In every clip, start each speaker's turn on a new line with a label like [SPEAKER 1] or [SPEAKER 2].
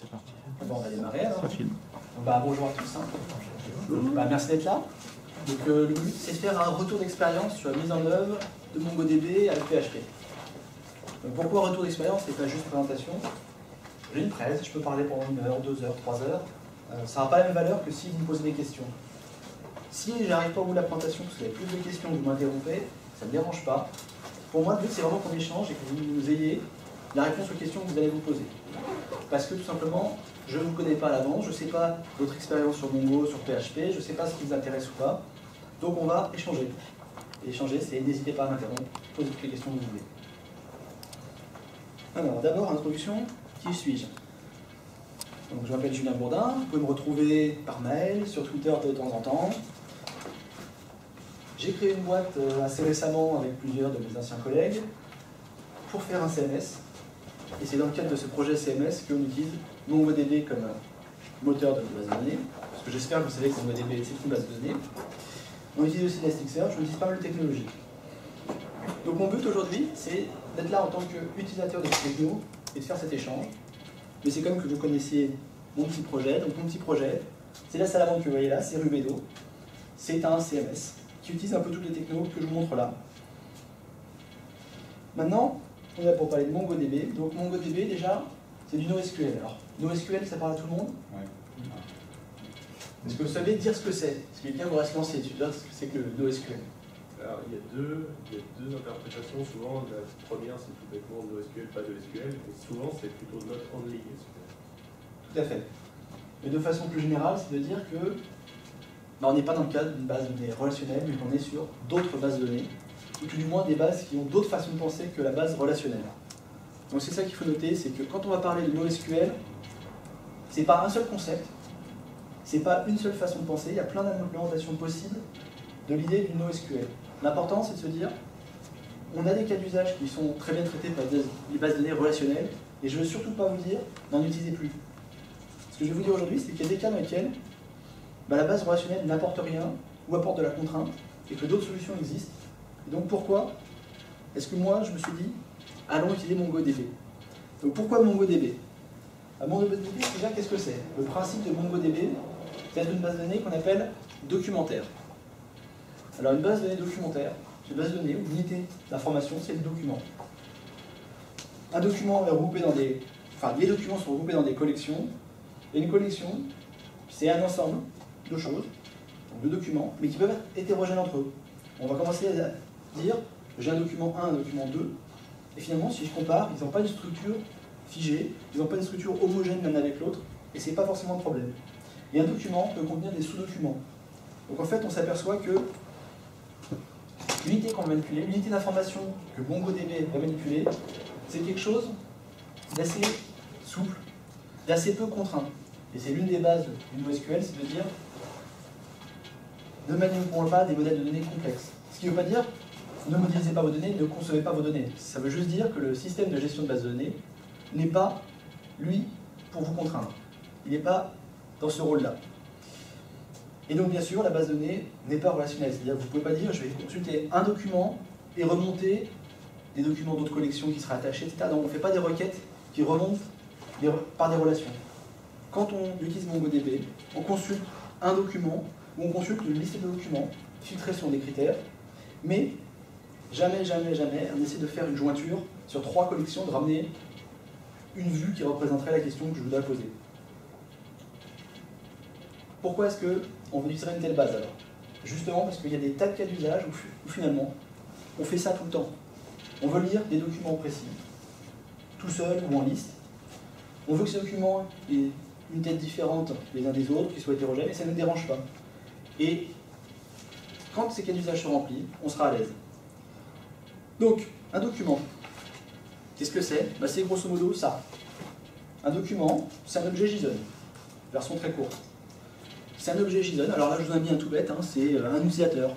[SPEAKER 1] C'est parti.
[SPEAKER 2] Bon, on va démarrer alors.
[SPEAKER 1] Ça filme.
[SPEAKER 2] Bah, bonjour à tous. hein. Bah, merci d'être là. Donc, euh, le but, c'est de faire un retour d'expérience sur la mise en œuvre de MongoDB avec PHP. Donc, pourquoi retour d'expérience et pas juste présentation? J'ai une presse, je peux parler pendant une heure, deux heures, trois heures. Euh, ça n'a pas la même valeur que si vous me posez des questions. Si j'arrive pas au bout de la présentation parce que vous avez plus de questions, que vous m'interrompez, ça ne me dérange pas. Pour moi, le but, c'est vraiment qu'on échange et que vous ayez la réponse aux questions que vous allez vous poser. Parce que tout simplement, je ne vous connais pas à l'avance, je ne sais pas votre expérience sur Mongo, sur PHP, je ne sais pas ce qui vous intéresse ou pas. Donc on va échanger. Échanger, c'est n'hésitez pas à m'interrompre, posez toutes les questions que vous voulez. Alors d'abord, introduction, qui suis-je? Donc je m'appelle Julien Bourdin, vous pouvez me retrouver par mail, sur Twitter de temps en temps. J'ai créé une boîte euh, assez récemment avec plusieurs de mes anciens collègues pour faire un CMS. Et c'est dans le cadre de ce projet CMS qu'on utilise MongoDB comme moteur de base de données. Parce que j'espère que vous savez que MongoDB c'est une base de données. On utilise aussi Elasticsearch, on utilise pas mal de technologies. Donc mon but aujourd'hui, c'est d'être là en tant qu'utilisateur de ces techno et de faire cet échange. Mais c'est comme que vous connaissiez mon petit projet. Donc mon petit projet, c'est la salamandre que vous voyez là, c'est Rubedo. C'est un CMS qui utilise un peu toutes les technos que je vous montre là. Maintenant, on est là pour parler de MongoDB. Donc MongoDB, déjà, c'est du NoSQL. Alors, NoSQL, ça parle à tout le monde Est-ce que vous savez dire ce que c'est? Est-ce que quelqu'un voudrait se lancer Tu vois ce que c'est que le NoSQL
[SPEAKER 3] Alors, il y, a deux, il y a deux interprétations. Souvent, la première, c'est tout bêtement NoSQL, pas de SQL. Et souvent, c'est plutôt not only SQL.
[SPEAKER 2] Tout à fait. Mais de façon plus générale, c'est de dire que bah, on n'est pas dans le cadre d'une base de données relationnelle, mais qu'on est sur d'autres bases de données, ou tout du moins des bases qui ont d'autres façons de penser que la base relationnelle. Donc c'est ça qu'il faut noter, c'est que quand on va parler de NoSQL, c'est pas un seul concept, c'est pas une seule façon de penser, il y a plein d'implémentations possibles de l'idée du NoSQL. L'important c'est de se dire, on a des cas d'usage qui sont très bien traités par les bases de données relationnelles, et je ne veux surtout pas vous dire, n'en utilisez plus. Ce que je vais vous dire aujourd'hui, c'est qu'il y a des cas dans lesquels bah, la base relationnelle n'apporte rien ou apporte de la contrainte et que d'autres solutions existent. Donc pourquoi est-ce que moi je me suis dit allons utiliser MongoDB Donc pourquoi MongoDB à MongoDB déjà qu'est-ce que c'est? Le principe de MongoDB, c'est une base de données qu'on appelle documentaire. Alors une base de données documentaire, c'est une base de données ou une unité d'information, c'est le document. Un document est regroupé dans des. Enfin, les documents sont regroupés dans des collections. Et une collection, c'est un ensemble de choses, de documents, mais qui peuvent être hétérogènes entre eux. On va commencer dire j'ai un document 1, un document 2, et finalement, si je compare, ils n'ont pas une structure figée, ils n'ont pas une structure homogène l'un avec l'autre, et c'est pas forcément le problème. Et un document peut contenir des sous-documents. Donc en fait, on s'aperçoit que l'unité qu'on va manipuler, l'unité d'information que MongoDB va manipuler, c'est quelque chose d'assez souple, d'assez peu contraint. Et c'est l'une des bases du NoSQL, c'est de dire ne manipulez pas des modèles de données complexes. Ce qui ne veut pas dire ne modélisez pas vos données, ne concevez pas vos données. Ça veut juste dire que le système de gestion de base de données n'est pas, lui, pour vous contraindre. Il n'est pas dans ce rôle-là. Et donc, bien sûr, la base de données n'est pas relationnelle. C'est-à-dire que vous ne pouvez pas dire je vais consulter un document et remonter des documents d'autres collections qui seraient attachés, etc. Donc, on ne fait pas des requêtes qui remontent par des relations. Quand on utilise MongoDB, on consulte un document où on consulte une liste de documents filtrés sur des critères, mais jamais, jamais, jamais, on essaie de faire une jointure sur trois collections, de ramener une vue qui représenterait la question que je voudrais poser. Pourquoi est-ce qu'on veut une telle base alors? Justement parce qu'il y a des tas de cas d'usage où, où finalement, on fait ça tout le temps. On veut lire des documents précis, tout seul ou en liste. On veut que ces documents aient une tête différente les uns des autres, qu'ils soient hétérogènes, et ça ne nous dérange pas. Et quand ces cas d'usage sont remplis, on sera à l'aise. Donc, un document, qu'est-ce que c'est? Bah, C'est grosso modo ça. Un document, c'est un objet JSON, version très courte. C'est un objet JSON, alors là je vous ai mis un tout bête, hein, c'est un utilisateur.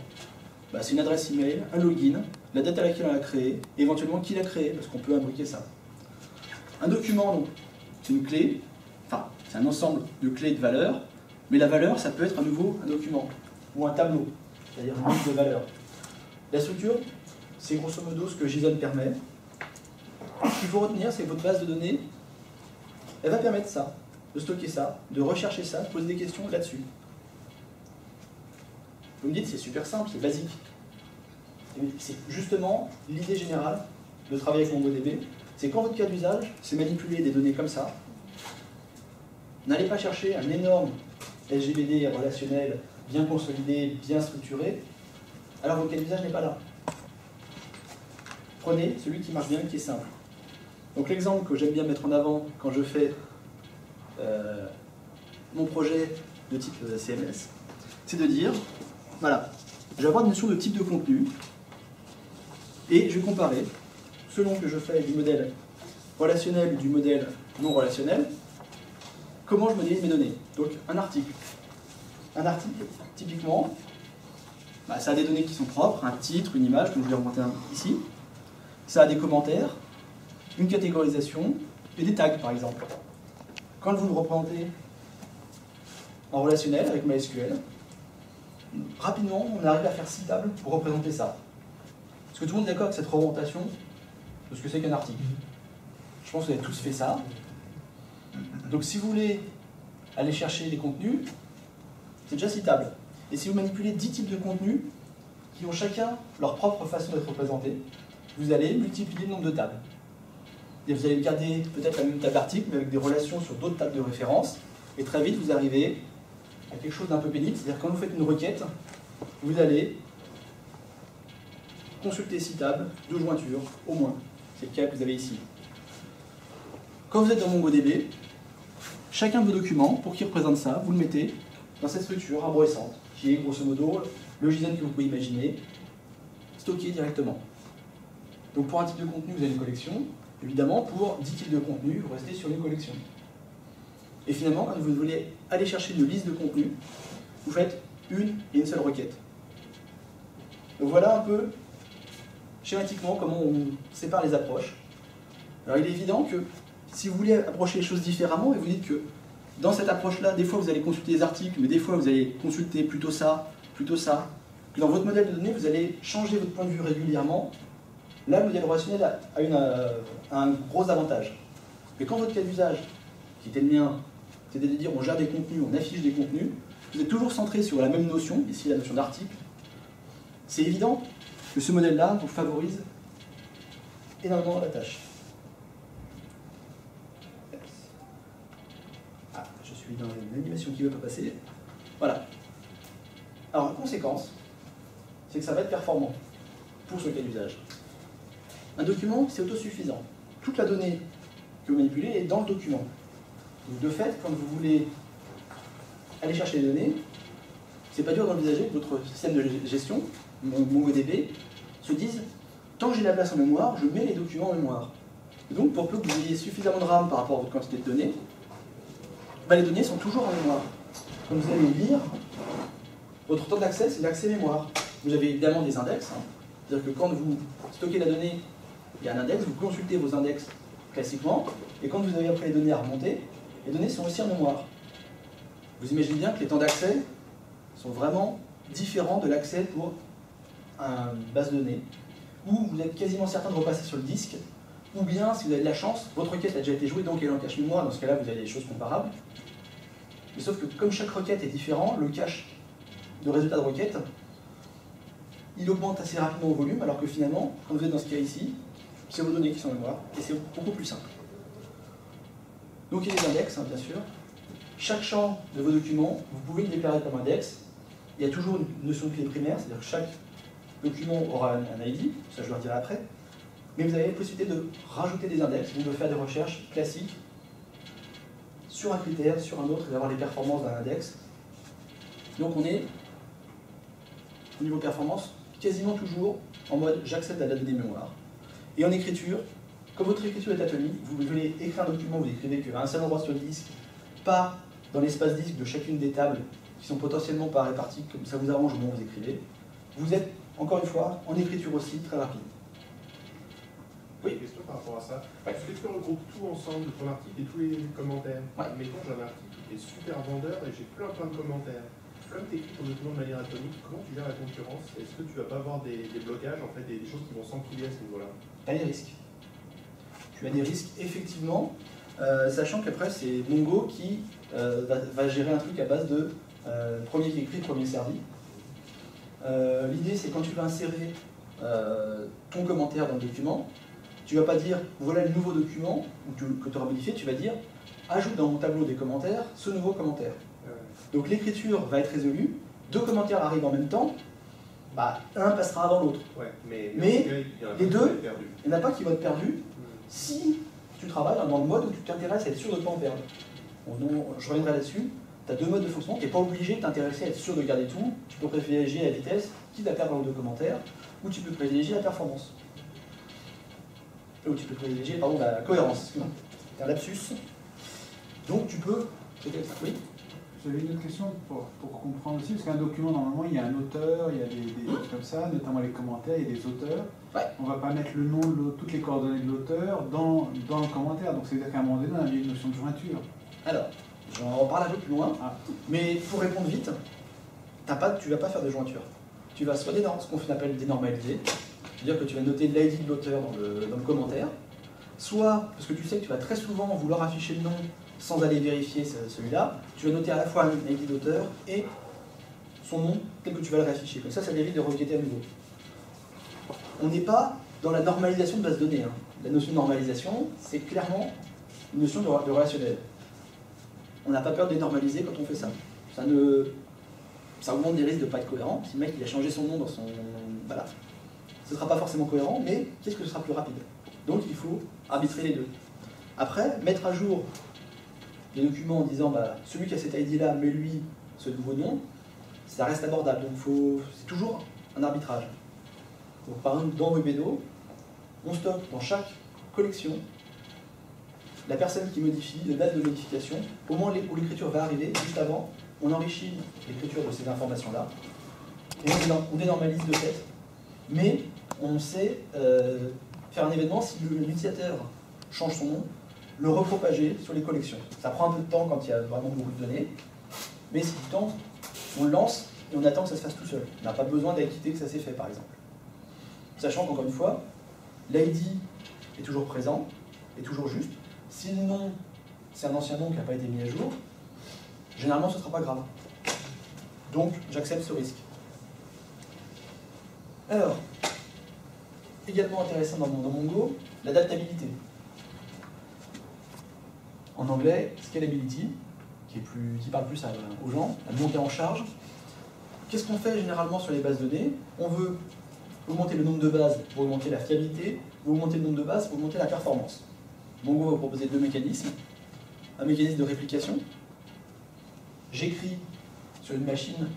[SPEAKER 2] Bah, c'est une adresse email, un login, la date à laquelle on l'a créé, et éventuellement qui l'a créé, parce qu'on peut imbriquer ça. Un document, c'est une clé, enfin, c'est un ensemble de clés de valeurs, mais la valeur, ça peut être à nouveau un document, ou un tableau, c'est-à-dire une liste de valeurs. La structure, c'est grosso modo ce que JSON permet. Ce qu'il faut retenir, c'est que votre base de données, elle va permettre ça. de stocker ça, de rechercher ça, de poser des questions là-dessus. Vous me dites, c'est super simple, c'est basique. C'est justement l'idée générale de travailler avec MongoDB, c'est quand votre cas d'usage, c'est manipuler des données comme ça. N'allez pas chercher un énorme SGBD relationnel bien consolidé, bien structuré, alors votre cas d'usage n'est pas là. Prenez celui qui marche bien, qui est simple. Donc l'exemple que j'aime bien mettre en avant quand je fais euh, mon projet de type euh, CMS, c'est de dire, voilà, je vais avoir une notion de type de contenu, et je vais comparer, selon que je fais du modèle relationnel ou du modèle non relationnel, comment je modélise mes données. Donc un article. Un article, typiquement, bah, ça a des données qui sont propres, un titre, une image, comme je vous l'ai remonté ici. Ça a des commentaires, une catégorisation et des tags, par exemple. Quand vous le représentez en relationnel avec MySQL, rapidement, on arrive à faire six tables pour représenter ça. Est-ce que tout le monde est d'accord avec cette représentation de ce que c'est qu'un article? Je pense que vous avez tous fait ça. Donc si vous voulez aller chercher les contenus, c'est déjà citable. Et si vous manipulez 10 types de contenus, qui ont chacun leur propre façon d'être représentés, vous allez multiplier le nombre de tables. Vous allez garder peut-être la même table d'article, mais avec des relations sur d'autres tables de référence, et très vite vous arrivez à quelque chose d'un peu pénible, c'est-à-dire quand vous faites une requête, vous allez consulter six tables, deux jointures, au moins. C'est le cas que vous avez ici. Quand vous êtes dans MongoDB, chacun de vos documents, pour qu'il représente ça, vous le mettez dans cette structure arborescente, qui est grosso modo le JSON que vous pouvez imaginer, stocké directement. Donc pour un type de contenu, vous avez une collection. Évidemment, pour 10 types de contenu, vous restez sur une collection. Et finalement, quand vous voulez aller chercher une liste de contenu, vous faites une et une seule requête. Donc voilà un peu schématiquement comment on sépare les approches. Alors il est évident que si vous voulez approcher les choses différemment et vous dites que dans cette approche-là, des fois vous allez consulter des articles, mais des fois vous allez consulter plutôt ça, plutôt ça, que dans votre modèle de données, vous allez changer votre point de vue régulièrement, là le modèle relationnel a, euh, un gros avantage. Mais quand votre cas d'usage, qui était le mien, c'était de dire on gère des contenus, on affiche des contenus, vous êtes toujours centré sur la même notion, ici la notion d'article, c'est évident que ce modèle-là vous favorise énormément la tâche. Ah, je suis dans une animation qui ne veut pas passer. Voilà. Alors, la conséquence, c'est que ça va être performant pour ce cas d'usage. Un document, c'est autosuffisant. Toute la donnée que vous manipulez est dans le document. De fait, quand vous voulez aller chercher les données, c'est pas dur d'envisager que votre système de gestion MongoDB se disent tant que j'ai la place en mémoire, je mets les documents en mémoire. donc, pour peu que vous ayez suffisamment de RAM par rapport à votre quantité de données, bah, les données sont toujours en mémoire. Quand vous allez lire, votre temps d'accès, c'est l'accès mémoire. Vous avez évidemment des index. Hein. C'est-à-dire que quand vous stockez la donnée, il y a un index, vous consultez vos index classiquement, et quand vous avez après les données à remonter, les données sont aussi en mémoire. Vous imaginez bien que les temps d'accès sont vraiment différents de l'accès pour une base de données, où vous êtes quasiment certain de repasser sur le disque, ou bien, si vous avez de la chance, votre requête a déjà été jouée, donc elle est en cache mémoire, dans ce cas-là, vous avez des choses comparables. Mais sauf que comme chaque requête est différent, le cache de résultat de requête, il augmente assez rapidement au volume, alors que finalement, quand vous êtes dans ce cas ici, c'est vos données qui sont en mémoire, et c'est beaucoup plus simple. Donc il y a des index, hein, bien sûr. Chaque champ de vos documents, vous pouvez le déclarer comme index. Il y a toujours une notion de clé primaire, c'est-à-dire que chaque document aura un ID, ça je le dirai après, mais vous avez la possibilité de rajouter des index ou de faire des recherches classiques sur un critère, sur un autre, et d'avoir les performances d'un index. Donc on est, au niveau performance, quasiment toujours en mode j'accède à la donnée mémoire. Et en écriture, comme votre écriture est atomique, vous voulez écrire un document, vous écrivez qu'un seul endroit sur le disque, pas dans l'espace disque de chacune des tables qui sont potentiellement pas réparties comme ça vous arrange au moment où vous écrivez. Vous êtes encore une fois, en écriture aussi, très rapide.
[SPEAKER 3] Oui. Une question par rapport à ça. Est-ce que tu regroupes tout ensemble, ton article et tous les commentaires?
[SPEAKER 2] Ouais.
[SPEAKER 3] Mettons, j'ai un article qui est super vendeur et j'ai plein plein de commentaires. Comme tu écris ton document de manière atomique, comment tu gères la concurrence? Est-ce que tu vas pas avoir des, blocages, en fait, des, choses qui vont s'empiler à ce niveau-là?
[SPEAKER 2] Tu as des risques. Tu as des risques, effectivement. Euh, sachant qu'après, c'est Mongo qui euh, va, gérer un truc à base de euh, premier qui écrit, premier servi. L'idée, c'est quand tu vas insérer ton commentaire dans le document, tu vas pas dire voilà le nouveau document que tu auras modifié, tu vas dire ajoute dans mon tableau des commentaires ce nouveau commentaire. Donc l'écriture va être résolue, deux commentaires arrivent en même temps, bah, un passera avant l'autre.
[SPEAKER 3] Ouais, mais,
[SPEAKER 2] les
[SPEAKER 3] qui
[SPEAKER 2] deux-. Il n'y en a pas qui vont être perdus si tu travailles dans le mode où tu t'intéresses à être sûr de ne pas en perdre. Bon, non, je reviendrai là-dessus. Tu as deux modes de fonctionnement, tu n'es pas obligé de t'intéresser à être sûr de garder tout. Tu peux privilégier la vitesse, quitte à perdre un ou deux commentaires, ou tu peux privilégier la performance. Ou tu peux privilégier, pardon, la cohérence, un lapsus. Donc tu peux. Ça, oui
[SPEAKER 1] J'avais une autre question pour, pour comprendre aussi, parce qu'un document, normalement, il y a un auteur, il y a des, des choses comme ça, notamment les commentaires, il y a des auteurs.
[SPEAKER 2] Ouais.
[SPEAKER 1] On va pas mettre le nom, de l'au- toutes les coordonnées de l'auteur dans, dans le commentaire. Donc c'est-à-dire qu'à un moment donné, on a une notion de jointure.
[SPEAKER 2] Alors, j'en reparle un peu plus loin,
[SPEAKER 1] Ah.
[SPEAKER 2] mais pour répondre vite, t'as pas, tu vas pas faire de jointure. Tu vas soit dénor- ce qu'on appelle dénormaliser, c'est-à-dire que tu vas noter l'ID de l'auteur dans le, dans le commentaire, soit, parce que tu sais que tu vas très souvent vouloir afficher le nom sans aller vérifier ce- celui-là, tu vas noter à la fois ID d'auteur et son nom tel que tu vas le réafficher. Comme ça, ça évite de requêter à nouveau. On n'est pas dans la normalisation de base de données. hein. La notion de normalisation, c'est clairement une notion de, relationnel. On n'a pas peur de dénormaliser quand on fait ça. Ça, ne, ça augmente des risques de ne pas être cohérent. Si le mec il a changé son nom dans son. Voilà. Ce ne sera pas forcément cohérent, mais qu'est-ce que ce sera plus rapide? Donc il faut arbitrer les deux. Après, mettre à jour les documents en disant bah, celui qui a cet ID là, mets-lui ce nouveau nom, ça reste abordable. Donc c'est toujours un arbitrage. Donc, par exemple, dans Webedo, on stocke dans chaque collection la personne qui modifie, la date de modification, au moment où l'écriture va arriver, juste avant, on enrichit l'écriture de ces informations-là, et on dénor- on dénormalise de fait, mais on sait euh, faire un événement si l'utilisateur change son nom, le repropager sur les collections. Ça prend un peu de temps quand il y a vraiment beaucoup de données, mais c'est du temps, on le lance et on attend que ça se fasse tout seul. On n'a pas besoin d'acquitter que ça s'est fait, par exemple. Sachant qu'encore une fois, l'ID est toujours présent, est toujours juste, si le nom, c'est un ancien nom qui n'a pas été mis à jour, généralement ce ne sera pas grave. Donc j'accepte ce risque. Alors, également intéressant dans, mon- dans l'adaptabilité. En anglais, scalability, qui, est plus, qui parle plus aux gens, la montée en charge. Qu'est-ce qu'on fait généralement sur les bases de données? On veut augmenter le nombre de bases pour augmenter la fiabilité, ou augmenter le nombre de bases pour augmenter la performance. Mongo va proposer deux mécanismes. Un mécanisme de réplication. J'écris sur une machine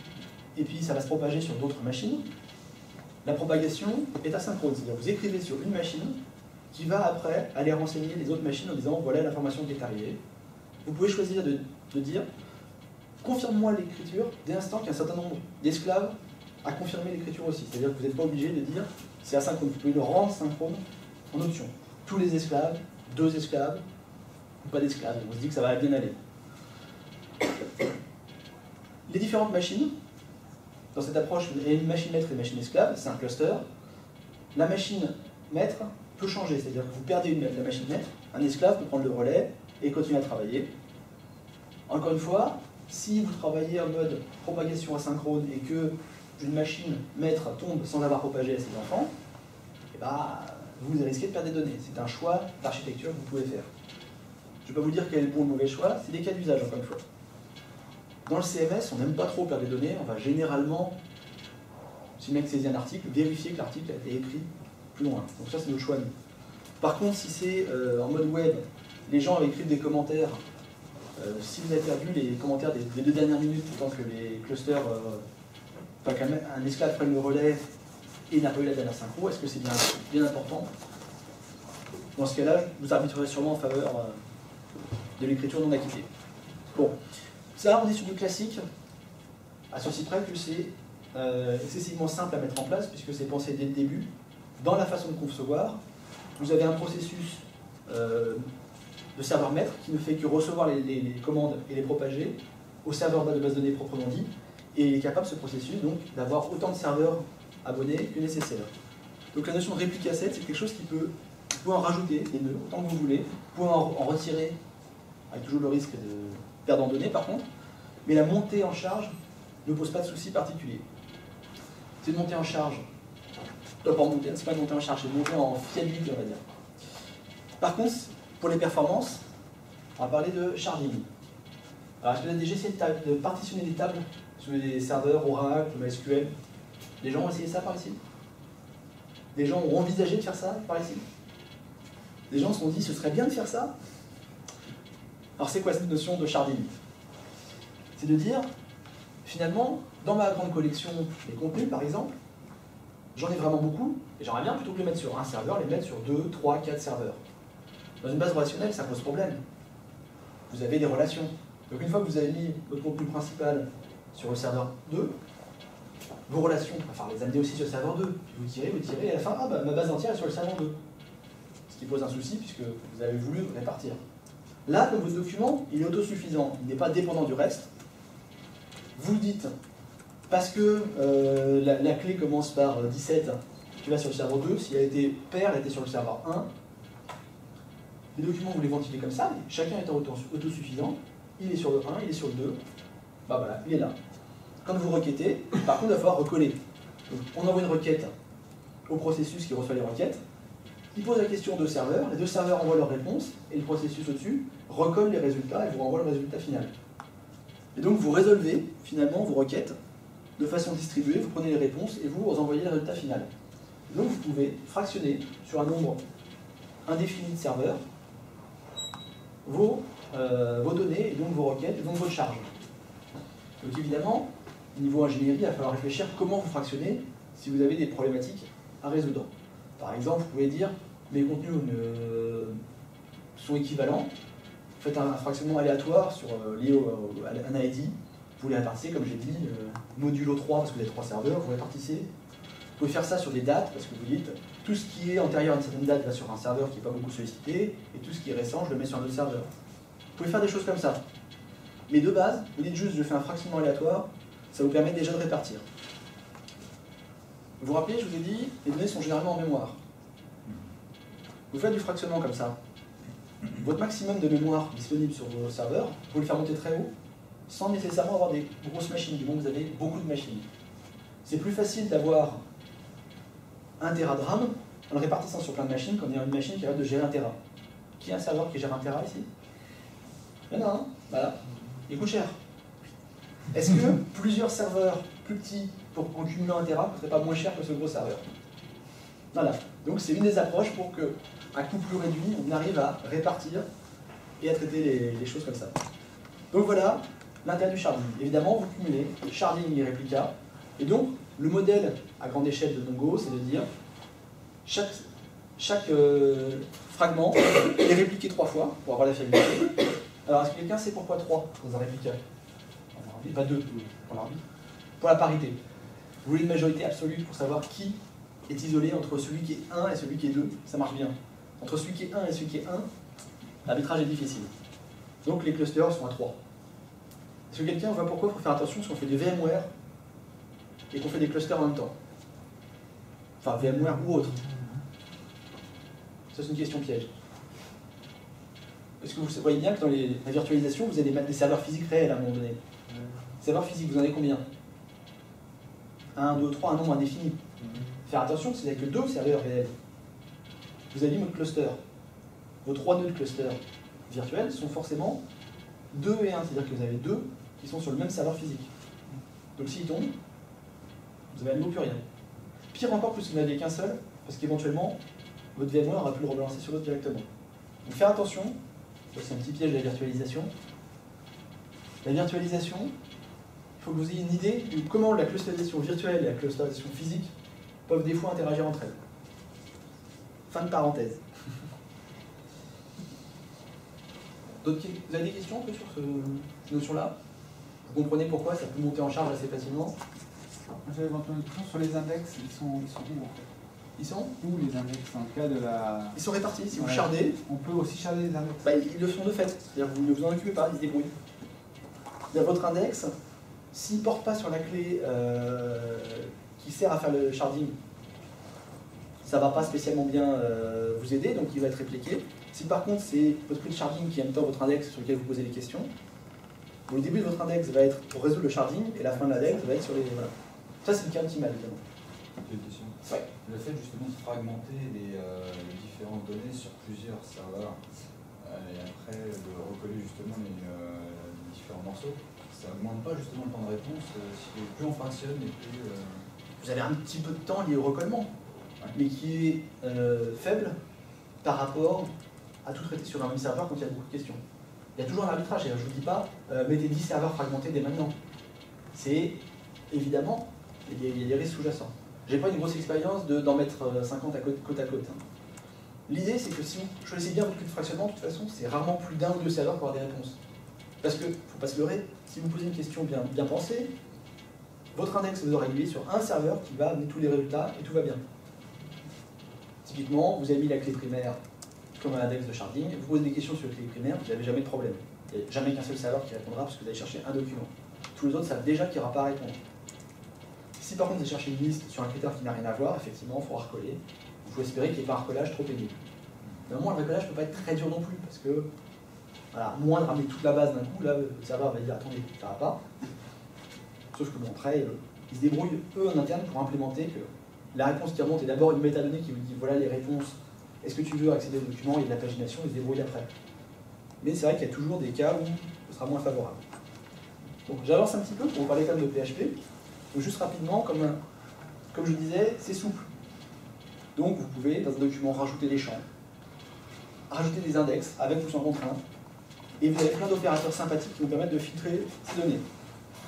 [SPEAKER 2] et puis ça va se propager sur d'autres machines. La propagation est asynchrone, c'est-à-dire vous écrivez sur une machine qui va après aller renseigner les autres machines en disant voilà l'information qui est arrivée. Vous pouvez choisir de, dire confirme-moi l'écriture dès l'instant qu'un certain nombre d'esclaves a confirmé l'écriture aussi. C'est-à-dire que vous n'êtes pas obligé de dire c'est asynchrone, vous pouvez le rendre synchrone en option. Tous les esclaves, deux esclaves, ou pas d'esclaves, on se dit que ça va bien aller. Les différentes machines, dans cette approche, il y a une machine maître et une machine esclave, c'est un cluster. La machine maître peut changer, c'est-à-dire que vous perdez une, la machine maître, un esclave peut prendre le relais et continuer à travailler. Encore une fois, si vous travaillez en mode propagation asynchrone et que une machine maître tombe sans avoir propagé à ses enfants, eh ben, vous risquez de perdre des données. C'est un choix d'architecture que vous pouvez faire. Je ne vais pas vous dire quel est le bon ou le mauvais choix, c'est des cas d'usage encore une fois. Dans le CMS, on n'aime pas trop perdre des données, on va généralement, si le mec saisit un article, vérifier que l'article a été écrit Donc ça c'est notre choix. Par contre, si c'est euh, en mode web, les gens écrivent des commentaires, euh, si vous avez perdu les commentaires des, deux dernières minutes, tant que les clusters, euh, enfin qu'un un esclave prenne le relais et n'a pas eu la dernière synchro, est-ce que c'est bien, important? Dans ce cas-là, vous arbitrerez sûrement en faveur euh, de l'écriture non acquittée. Bon, ça, on est sur du classique, à ceci près que c'est euh, excessivement simple à mettre en place, puisque c'est pensé dès le début, dans la façon de concevoir. Vous avez un processus euh, de serveur maître qui ne fait que recevoir les, commandes et les propager au serveur de base de données proprement dit, et il est capable, ce processus, donc, d'avoir autant de serveurs abonnés que nécessaire. Donc la notion de réplique asset, c'est quelque chose qui peut, en rajouter des nœuds autant que vous voulez, vous pouvez en, retirer avec toujours le risque de perdre en données par contre, mais la montée en charge ne pose pas de souci particulier. C'est une montée en charge, pas montée, c'est pas montée en charge, c'est montée en fiabilité, on dire. Par contre, pour les performances, on va parler de sharding. Alors, est-ce que vous avez déjà essayé de, partitionner des tables sur les serveurs Oracle, MySQL? Les gens ont essayé ça par ici? Des gens ont envisagé de faire ça par ici? Des gens se sont dit ce serait bien de faire ça? Alors, c'est quoi cette notion de sharding C'est de dire, finalement, dans ma grande collection des contenus, par exemple, j'en ai vraiment beaucoup, et j'aimerais bien plutôt que les mettre sur un serveur, les mettre sur deux, trois, quatre serveurs. Dans une base relationnelle, ça pose problème. Vous avez des relations. Donc une fois que vous avez mis votre contenu principal sur le serveur 2, vos relations, enfin les amener aussi sur le serveur 2. Puis vous tirez, vous tirez, et à la fin, ah bah ma base entière est sur le serveur 2. Ce qui pose un souci puisque vous avez voulu répartir. Là, dans votre document, il est autosuffisant, il n'est pas dépendant du reste. Vous dites, parce que euh, la, clé commence par 17, tu vas sur le serveur 2, si elle a été paire, elle était sur le serveur 1, les documents, vous les ventilez comme ça, chacun étant autosuffisant, il est sur le 1, il est sur le 2, bah voilà, il est là. Quand vous requêtez, par contre, il va falloir recoller. On envoie une requête au processus qui reçoit les requêtes, il pose la question de serveurs, les deux serveurs envoient leur réponse, et le processus au-dessus recolle les résultats et vous renvoie le résultat final. Et donc vous résolvez finalement vos requêtes de façon distribuée, vous prenez les réponses et vous envoyez le résultat final. Donc vous pouvez fractionner sur un nombre indéfini de serveurs vos, euh, vos données, et donc vos requêtes, et donc vos charges. Donc évidemment, niveau ingénierie, il va falloir réfléchir comment vous fractionnez si vous avez des problématiques à résoudre. Par exemple, vous pouvez dire mes contenus sont équivalents, faites un fractionnement aléatoire sur, euh, lié à un ID, vous les répartissez, comme j'ai dit, euh, modulo 3 parce que vous avez trois serveurs, vous répartissez. Vous pouvez faire ça sur des dates, parce que vous dites, tout ce qui est antérieur à une certaine date va sur un serveur qui n'est pas beaucoup sollicité, et tout ce qui est récent, je le mets sur un autre serveur. Vous pouvez faire des choses comme ça. Mais de base, vous dites juste, je fais un fractionnement aléatoire, ça vous permet déjà de répartir. Vous vous rappelez, je vous ai dit, les données sont généralement en mémoire. Vous faites du fractionnement comme ça. Votre maximum de mémoire disponible sur vos serveurs, vous le faire monter très haut, sans nécessairement avoir des grosses machines, du moment que vous avez beaucoup de machines. C'est plus facile d'avoir un Tera de RAM en le répartissant sur plein de machines qu'en ayant une machine qui est capable de gérer un Tera. Qui a un serveur qui gère un Tera ici? Il y en a un, voilà. Il coûte cher. Est-ce que plusieurs serveurs plus petits pour en cumulant un Tera ne serait pas moins cher que ce gros serveur? Voilà. Donc c'est une des approches pour que, à coût plus réduit, on arrive à répartir et à traiter les, les choses comme ça. Donc voilà, l'intérêt du sharding. Évidemment, vous cumulez sharding et réplica. Et donc, le modèle à grande échelle de Mongo, c'est de dire chaque, euh, fragment est répliqué trois fois pour avoir la fiabilité. Alors, est-ce que quelqu'un sait pourquoi trois dans un réplica? Pas deux, pour l'arbitre. Pour la parité. Vous voulez une majorité absolue pour savoir qui est isolé entre celui qui est 1 et celui qui est 2. Ça marche bien. Entre celui qui est 1 et celui qui est 1, l'arbitrage est difficile. Donc les clusters sont à 3. Est-ce que quelqu'un voit pourquoi il faut faire attention si on fait du VMware et qu'on fait des clusters en même temps Enfin, VMware ou autre. Ça, c'est une question piège. Est-ce que vous voyez bien que dans les, la virtualisation, vous avez des, des, serveurs physiques réels à un moment donné Serveurs physiques, vous en avez combien? 1, 2, 3, un nombre indéfini. Faire attention, c'est avec deux serveurs réels. Vous avez votre cluster. Vos trois nœuds de cluster virtuels sont forcément 2 et 1, c'est-à-dire que vous avez deux sont sur le même serveur physique. Donc s'ils tombent, vous avez à nouveau plus rien. Pire encore, plus vous n'avez qu'un seul, parce qu'éventuellement, votre VMware aura pu le rebalancer sur l'autre directement. Donc faire attention, c'est un petit piège de la virtualisation. La virtualisation, il faut que vous ayez une idée de comment la clusterisation virtuelle et la clusterisation physique peuvent des fois interagir entre elles. Fin de parenthèse. Vous avez des questions un peu sur cette notion-là? Vous comprenez pourquoi ça peut monter en charge assez facilement
[SPEAKER 1] J'avais question sur les index, ils sont, ils sont où en fait
[SPEAKER 2] Ils sont
[SPEAKER 1] Où les index dans le cas de la.
[SPEAKER 2] Ils sont répartis, si vous
[SPEAKER 1] Ouais.
[SPEAKER 2] chardez,
[SPEAKER 1] On peut aussi charger les index.
[SPEAKER 2] bah, ils le font de fait. C'est-à-dire vous ne vous en occupez pas, ils se débrouillent. Votre index, s'il ne porte pas sur la clé euh, qui sert à faire le sharding, ça ne va pas spécialement bien euh, vous aider, donc il va être répliqué. Si par contre c'est votre prix de sharding qui temps votre index sur lequel vous posez les questions, le début de votre index va être pour résoudre le sharding et la fin de l'index va être sur les. Voilà. Ça c'est le cas optimal évidemment.
[SPEAKER 4] J'ai une question.
[SPEAKER 2] Ouais.
[SPEAKER 4] Le fait justement de fragmenter les, euh, les différentes données sur plusieurs serveurs euh, et après de recoller justement les, euh, les différents morceaux, ça augmente pas justement le temps de réponse si plus on fractionne et plus.
[SPEAKER 2] Vous avez un petit peu de temps lié au recollement, mais qui est faible par rapport à tout traiter sur un même serveur quand il y a beaucoup de questions. Il y a toujours un arbitrage, et je ne vous dis pas, euh, mettez 10 serveurs fragmentés dès maintenant. C'est évidemment, il y a, des risques sous-jacents. J'ai pas une grosse expérience de- d'en mettre euh, 50 à côte, côte à côte. hein. L'idée, c'est que si vous choisissez bien votre clé de fractionnement, de toute façon, c'est rarement plus d'un ou deux serveurs pour avoir des réponses. Parce que, faut pas se leurrer, si vous posez une question bien, pensée, votre index vous aura sur un serveur qui va amener tous les résultats et tout va bien. Typiquement, vous avez mis la clé primaire comme un index de sharding, vous posez des questions sur la clé primaire, vous n'avez jamais de problème. Il n'y a jamais qu'un seul serveur qui répondra parce que vous allez chercher un document. Tous les autres savent déjà qu'il n'y aura pas à répondre. Si par contre vous cherchez une liste sur un critère qui n'a rien à voir, effectivement, il faudra recoller. Il faut espérer qu'il n'y ait pas un recollage trop pénible. Mais au moins, le recollage ne peut pas être très dur non plus, parce que, voilà, moins de ramener toute la base d'un coup, là, le serveur va dire attendez, ça va pas. Sauf que bon, après, euh, ils se débrouillent, eux, en interne, pour implémenter que la réponse qui remonte est d'abord une métadonnée qui vous dit voilà les réponses, est-ce que tu veux accéder au document, il a de la pagination, ils se débrouillent après? Mais c'est vrai qu'il y a toujours des cas où ce sera moins favorable. Donc j'avance un petit peu pour parler quand même de PHP. Donc juste rapidement, comme, comme je disais, c'est souple. Donc vous pouvez dans un document rajouter des champs, rajouter des index avec ou sans contrainte, et vous avez plein d'opérateurs sympathiques qui vous permettent de filtrer ces données.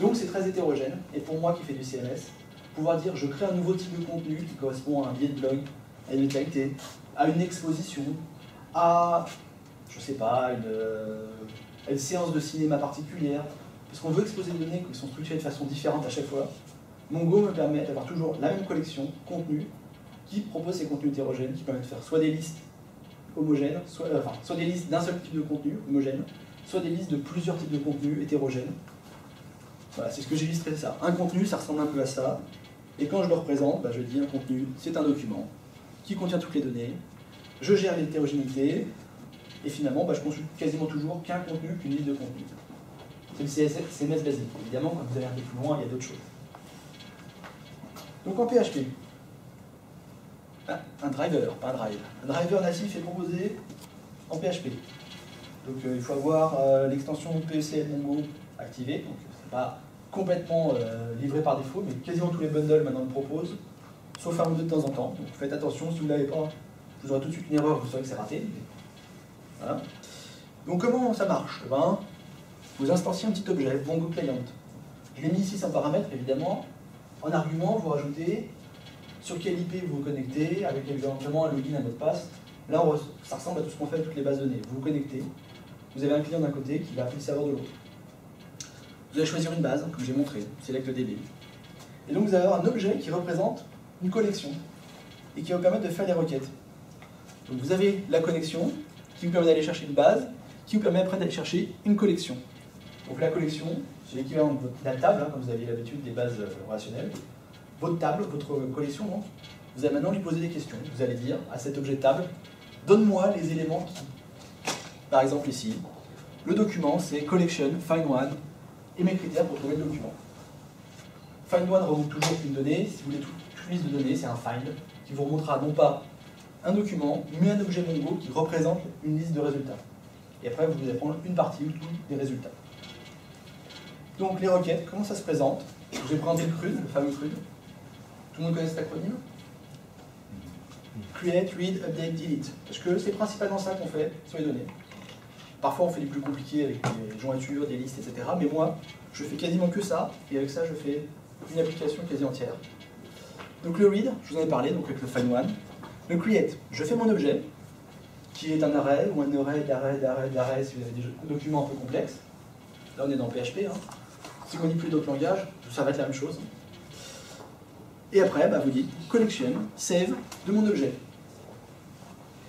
[SPEAKER 2] Donc c'est très hétérogène, et pour moi qui fais du CMS, pouvoir dire je crée un nouveau type de contenu qui correspond à un billet de blog, à une qualité, à une exposition, à, je sais pas, une, euh, une séance de cinéma particulière, parce qu'on veut exposer des données qui sont structurées de façon différente à chaque fois. Mongo me permet d'avoir toujours la même collection, contenu, qui propose ces contenus hétérogènes, qui permettent de faire soit des listes homogènes, soit des listes d'un seul type de contenu, homogène, soit des listes de plusieurs types de contenus hétérogènes. Voilà, c'est ce que j'ai illustré ça. Un contenu, ça ressemble un peu à ça. Et quand je le représente, bah, je dis un contenu, c'est un document qui contient toutes les données. Je gère l'hétérogénéité. Et finalement, bah, je consulte quasiment toujours qu'un contenu qu'une liste de contenus. C'est le CMS basique. Évidemment, quand vous allez un peu plus loin, il y a d'autres choses. Donc en PHP, ah, un driver, pas un drive. Un driver natif est proposé en PHP. Donc euh, il faut avoir euh, l'extension PECL Mongo activée. Donc c'est pas complètement euh, livré par défaut, mais quasiment tous les bundles maintenant le proposent, sauf un ou deux de temps en temps. Donc faites attention, si vous ne l'avez pas, vous aurez tout de suite une erreur, vous saurez que c'est raté. Voilà. Donc comment ça marche? Eh ben, Vous instanciez un petit objet, Mongo Client. Je l'ai mis ici sans paramètre, évidemment. En argument, vous rajoutez sur quelle IP vous vous connectez, avec éventuellement un login, un mot de passe. Là, ça ressemble à tout ce qu'on fait avec toutes les bases données. Vous vous connectez, vous avez un client d'un côté qui va appeler le serveur de l'autre. Vous allez choisir une base, comme j'ai montré, select le DB. Et donc vous allez avoir un objet qui représente une collection et qui va vous permettre de faire des requêtes. Donc vous avez la connexion qui vous permet d'aller chercher une base, qui vous permet après d'aller chercher une collection. Donc la collection, c'est l'équivalent de la table, hein, comme vous avez l'habitude des bases euh, relationnelles. Votre table, votre collection, vous allez maintenant lui poser des questions. Vous allez dire à cet objet table, donne-moi les éléments qui, par exemple ici, le document c'est collection, find one, et mes critères pour trouver le document. Find one remonte toujours une donnée. Si vous voulez tout- liste de données, c'est un find qui vous remontera non pas un document, mais un objet Mongo qui représente une liste de résultats. Et après, vous allez prendre une partie ou tous des résultats. Donc les requêtes, comment ça se présente? Je vous ai présenté le CRUD, le fameux CRUD. Tout le monde connaît cet acronyme? Create, Read, Update, Delete. Parce que c'est principalement ça qu'on fait sur les données. Parfois on fait des plus compliqués avec des jointures, des listes, etc. Mais moi, je fais quasiment que ça, et avec ça je fais une application quasi entière. Donc le read, je vous en ai parlé, donc avec le find one. Le create, je fais mon objet, qui est un array, ou un array d'array, d'array, d'array, si vous avez des documents un peu complexes. Là on est dans PHP. Hein. Si vous manipulez d'autres langages, ça va être la même chose. Et après, bah, vous dites collection, save de mon objet.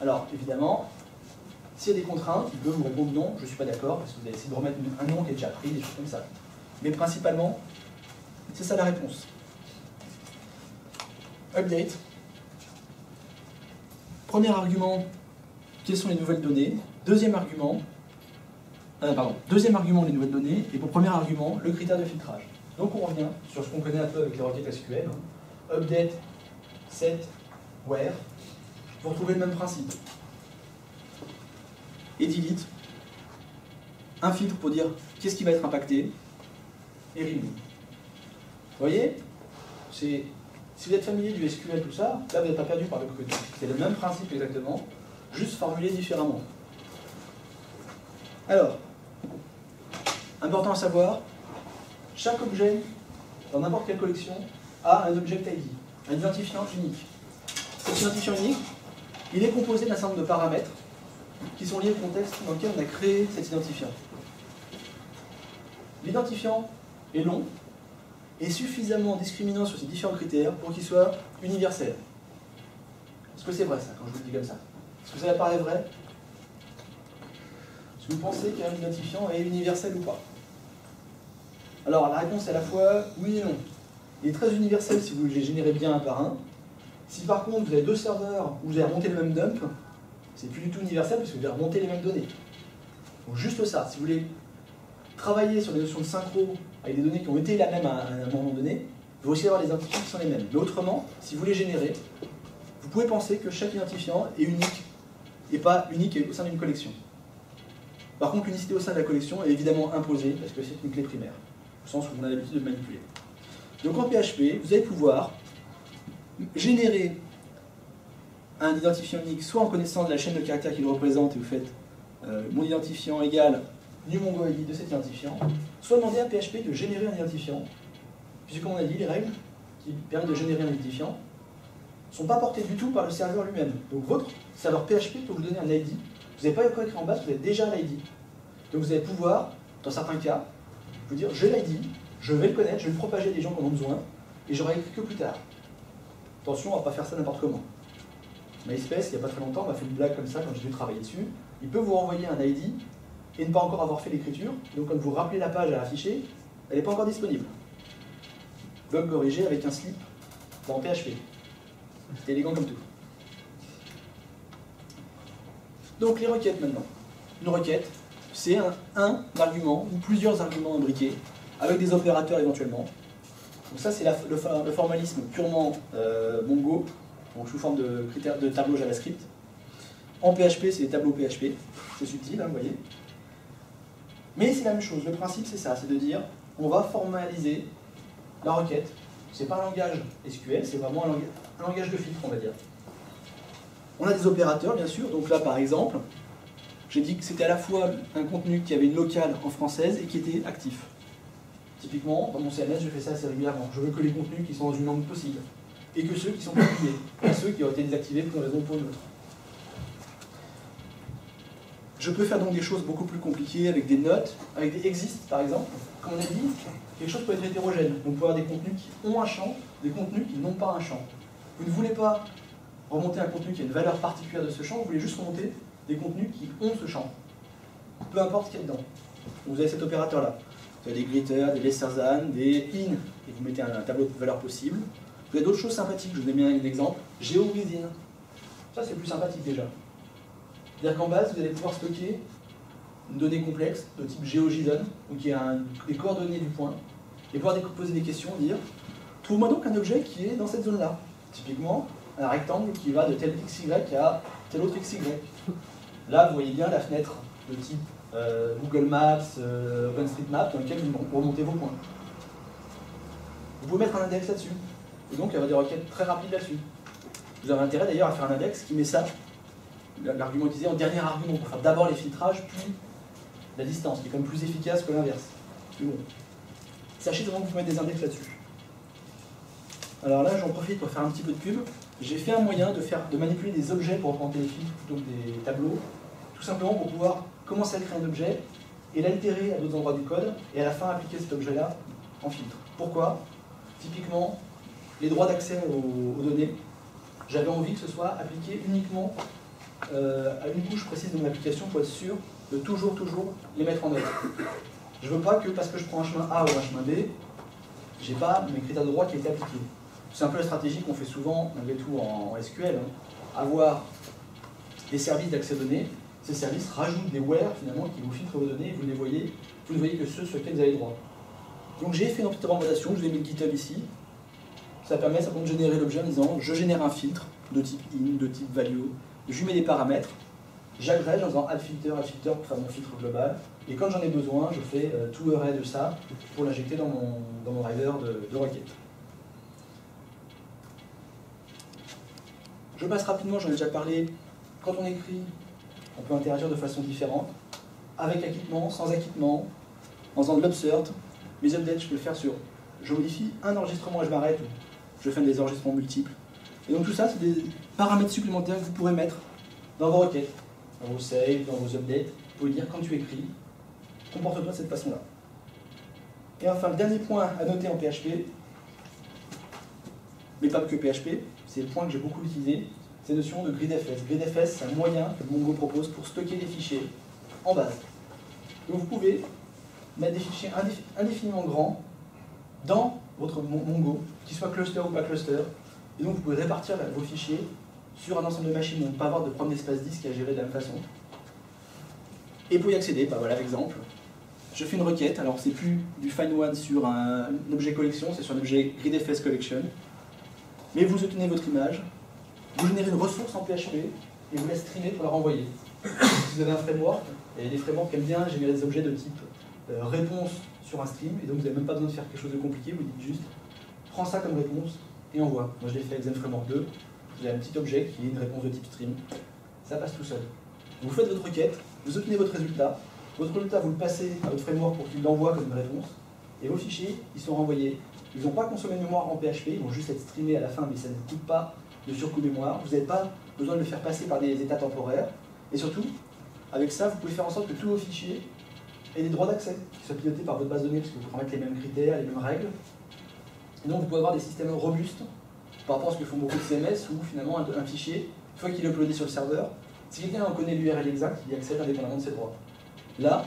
[SPEAKER 2] Alors évidemment, s'il y a des contraintes, il peut vous répondre non, je ne suis pas d'accord, parce que vous allez essayer de remettre un nom qui est déjà pris, des choses comme ça. Mais principalement, c'est ça la réponse. Update. Premier argument quelles sont les nouvelles données? Deuxième argument, euh, pardon, deuxième argument, les nouvelles données. Et pour premier argument, le critère de filtrage. Donc on revient sur ce qu'on connaît un peu avec les requêtes SQL. hein. Update, set, where. Pour trouver le même principe. Et delete. Un filtre pour dire qu'est-ce qui va être impacté. Et remove. Vous voyez? C'est, Si vous êtes familier du SQL, tout ça, là vous n'êtes pas perdu par le code. C'est le même principe exactement, juste formulé différemment. Alors, important à savoir, chaque objet dans n'importe quelle collection a un object ID, un identifiant unique. Cet identifiant unique, il est composé d'un certain nombre de paramètres qui sont liés au contexte dans lequel on a créé cet identifiant. L'identifiant est long et suffisamment discriminant sur ces différents critères pour qu'il soit universel. Est-ce que c'est vrai ça, quand je vous le dis comme ça? Est-ce que ça apparaît vrai? Est-ce que vous pensez qu'un identifiant est universel ou pas? Alors la réponse est à la fois oui et non. Il est très universel si vous les générez bien un par un. Si par contre vous avez deux serveurs où vous avez remonté le même dump, c'est plus du tout universel parce que vous avez remonté les mêmes données. Donc juste ça, si vous voulez travailler sur des notions de synchro avec des données qui ont été la même à un moment donné, faut aussi avoir des identifiants qui sont les mêmes. Mais autrement, si vous les générez, vous pouvez penser que chaque identifiant est unique et pas unique au sein d'une collection. Par contre, l'unicité au sein de la collection est évidemment imposée parce que c'est une clé primaire, au sens où on a l'habitude de manipuler. Donc en PHP, vous allez pouvoir générer un identifiant unique, soit en connaissant la chaîne de caractères qu'il représente, et vous faites euh, mon identifiant égale new mongo ID de cet identifiant, soit demander à PHP de générer un identifiant, puisque comme on a dit, les règles qui permettent de générer un identifiant ne sont pas portées du tout par le serveur lui-même. Donc votre serveur PHP peut vous donner un ID, vous n'avez pas quoi écrire en base, vous avez déjà l'ID. Donc vous allez pouvoir, dans certains cas, vous dire j'ai l'ID, je vais le connaître, je vais le propager à des gens qui en ont besoin, et j'aurai écrit que plus tard. Attention à ne pas faire ça n'importe comment. MySpace, il n'y a pas très longtemps, m'a fait une blague comme ça quand j'ai dû travailler dessus. Il peut vous renvoyer un ID et ne pas encore avoir fait l'écriture. Donc quand vous rappelez la page à afficher, elle n'est pas encore disponible. Bug corrigé avec un slip dans PHP. C'est élégant comme tout. Donc les requêtes maintenant. Une requête, c'est un, argument ou plusieurs arguments imbriqués avec des opérateurs éventuellement. Donc ça c'est le, for- le formalisme purement euh, Mongo, sous forme de critères tableau JavaScript. En PHP, c'est des tableaux PHP. C'est subtil, hein, vous voyez. Mais c'est la même chose. Le principe, c'est ça, c'est de dire, on va formaliser la requête. C'est pas un langage SQL, c'est vraiment un langage, de filtre, on va dire. On a des opérateurs, bien sûr. Donc là, par exemple, j'ai dit que c'était à la fois un contenu qui avait une locale en française et qui était actif. Typiquement, dans mon CMS, je fais ça assez régulièrement. Je veux que les contenus qui sont dans une langue possible. Et que ceux qui sont publiés. Et ceux qui ont été désactivés pour une raison ou pour une autre. Je peux faire donc des choses beaucoup plus compliquées avec des notes, avec des exists par exemple. Comme on a dit, quelque chose peut être hétérogène. On peut avoir des contenus qui ont un champ, des contenus qui n'ont pas un champ. Vous ne voulez pas remonter un contenu qui a une valeur particulière de ce champ, vous voulez juste remonter des contenus qui ont ce champ. Peu importe ce qu'il y a dedans. Vous avez cet opérateur-là. Vous avez des greeters, des lesser than, des in, et vous mettez un, tableau de valeurs possibles. Vous avez d'autres choses sympathiques, je vous ai mis un exemple. GeoWithin. Ça, c'est plus sympathique déjà. C'est-à-dire qu'en base, vous allez pouvoir stocker une donnée complexe de type GeoJSON, donc qui a les coordonnées du point, et pouvoir poser des questions, dire trouve-moi donc un objet qui est dans cette zone-là. Typiquement, un rectangle qui va de tel XY à tel autre XY. Là, vous voyez bien la fenêtre de type euh, Google Maps, euh, OpenStreetMap, dans lequel vous remontez vos points. Vous pouvez mettre un index là-dessus, et donc avoir des requêtes très rapides là-dessus. Vous avez intérêt d'ailleurs à faire un index qui met ça l'argument utilisé en dernier argument pour faire d'abord les filtrages, puis la distance, qui est quand même plus efficace que l'inverse. Bon. Sachez seulement que vous mettre des index là-dessus. Alors là, j'en profite pour faire un petit peu de pub. J'ai fait un moyen de, faire, de manipuler des objets pour représenter les filtres plutôt que des tableaux, tout simplement pour pouvoir commencer à créer un objet et l'altérer à d'autres endroits du code, et à la fin appliquer cet objet-là en filtre. Pourquoi? Typiquement, les droits d'accès aux données, j'avais envie que ce soit appliqué uniquement euh, à une couche précise de mon application pour être sûr de toujours, toujours les mettre en œuvre. Je veux pas que parce que je prends un chemin A ou un chemin B, j'ai pas mes critères de droit qui été appliqués. C'est un peu la stratégie qu'on fait souvent, malgré tout, en, SQL. hein. Avoir des services d'accès aux données. Ces services rajoutent des where finalement qui vous filtrent vos données et vous ne voyez, vous ne voyez que ceux sur lesquels vous avez droit. Donc j'ai fait une petite recommandation, je vous ai mis le GitHub ici. Ça permet simplement de générer l'objet en disant je génère un filtre de type in, de type value, je lui mets des paramètres, j'agrège en disant add filter, add filter pour faire mon filtre global, et quand j'en ai besoin, je fais euh, tout array de ça pour l'injecter dans mon, dans mon driver de, requête. Je passe rapidement, j'en ai déjà parlé, quand on écrit, on peut interagir de façon différente, avec acquittement, sans acquittement, en faisant de l'upsert. Mes updates, je peux le faire sur, je modifie un enregistrement et je m'arrête, je fais des enregistrements multiples. Et donc tout ça, c'est des paramètres supplémentaires que vous pourrez mettre dans vos requêtes, dans vos saves, dans vos updates. Vous pouvez dire quand tu écris, comporte-toi de cette façon-là. Et enfin, le dernier point à noter en PHP, mais pas que PHP, c'est le point que j'ai beaucoup utilisé, c'est la notion de gridfs. Gridfs, c'est un moyen que Mongo propose pour stocker des fichiers en base. Donc vous pouvez mettre des fichiers indéfiniment grands dans votre Mongo, qu'ils soient cluster ou pas cluster, et donc vous pouvez répartir vos fichiers sur un ensemble de machines, donc pas avoir de problème d'espace disque à gérer de la même façon. Et pour y accéder, bah voilà l'exemple. Je fais une requête, alors c'est plus du find one sur un, objet collection, c'est sur un objet gridfs collection. Mais vous obtenez votre image, vous générez une ressource en PHP et vous la streamez pour la renvoyer. Vous avez un framework, et les frameworks aiment bien générer des objets de type euh, réponse sur un stream, et donc vous n'avez même pas besoin de faire quelque chose de compliqué, vous dites juste prends ça comme réponse et envoie. Moi je l'ai fait avec ZenFramework 2, j'ai un petit objet qui est une réponse de type stream, ça passe tout seul. Vous faites votre requête, vous obtenez votre résultat, votre résultat vous le passez à votre framework pour qu'il l'envoie comme une réponse, et vos fichiers, ils sont renvoyés. Ils n'ont pas consommé de mémoire en PHP, ils vont juste être streamés à la fin, mais ça ne coûte pas de surcoût mémoire. Vous n'avez pas besoin de le faire passer par des états temporaires. Et surtout, avec ça, vous pouvez faire en sorte que tous vos fichiers aient des droits d'accès, qui soient pilotés par votre base de données, parce que vous pouvez mettre les mêmes critères, les mêmes règles. Et donc vous pouvez avoir des systèmes robustes par rapport à ce que font beaucoup de CMS, où finalement un, fichier, une fois qu'il est uploadé sur le serveur, si quelqu'un en connaît l'URL exact, il y accède indépendamment de ses droits. Là,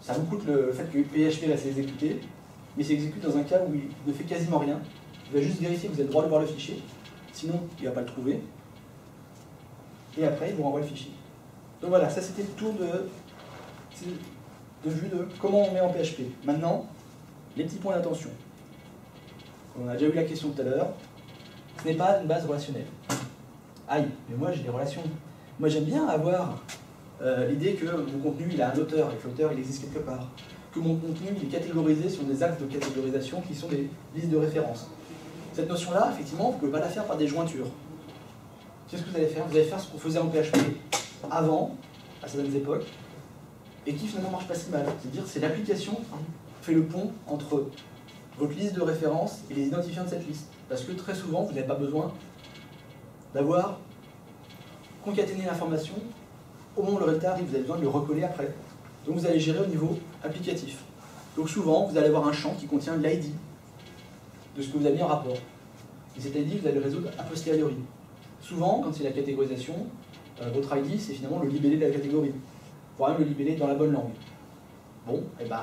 [SPEAKER 2] ça vous coûte le fait que PHP va s'exécuter, mais s'exécute dans un cas où il ne fait quasiment rien. Il va juste vérifier que vous avez le droit de voir le fichier, sinon il ne va pas le trouver. Et après, il vous renvoie le fichier. Donc voilà, ça c'était le tour de, de vue de comment on met en PHP. Maintenant, les petits points d'attention. On a déjà eu la question tout à l'heure. Ce n'est pas une base relationnelle. Aïe, mais moi j'ai des relations. Moi j'aime bien avoir euh, l'idée que mon contenu il a un auteur et que l'auteur il existe quelque part. Que mon contenu il est catégorisé sur des axes de catégorisation qui sont des listes de références. Cette notion-là, effectivement, vous ne pouvez pas la faire par des jointures. Qu'est-ce que vous allez faire? Vous allez faire ce qu'on faisait en PHP avant, à certaines époques, et qui finalement marche pas si mal. C'est-à-dire c'est l'application qui fait le pont entre votre liste de références et les identifiants de cette liste. Parce que très souvent, vous n'avez pas besoin d'avoir concaténé l'information au moment où le résultat arrive, vous avez besoin de le recoller après. Donc vous allez gérer au niveau applicatif. Donc souvent, vous allez avoir un champ qui contient l'ID de ce que vous avez mis en rapport. Et cet ID, vous allez le résoudre a posteriori. Souvent, quand c'est la catégorisation, euh, votre ID, c'est finalement le libellé de la catégorie. Voire même le libellé dans la bonne langue. Bon, et eh ben,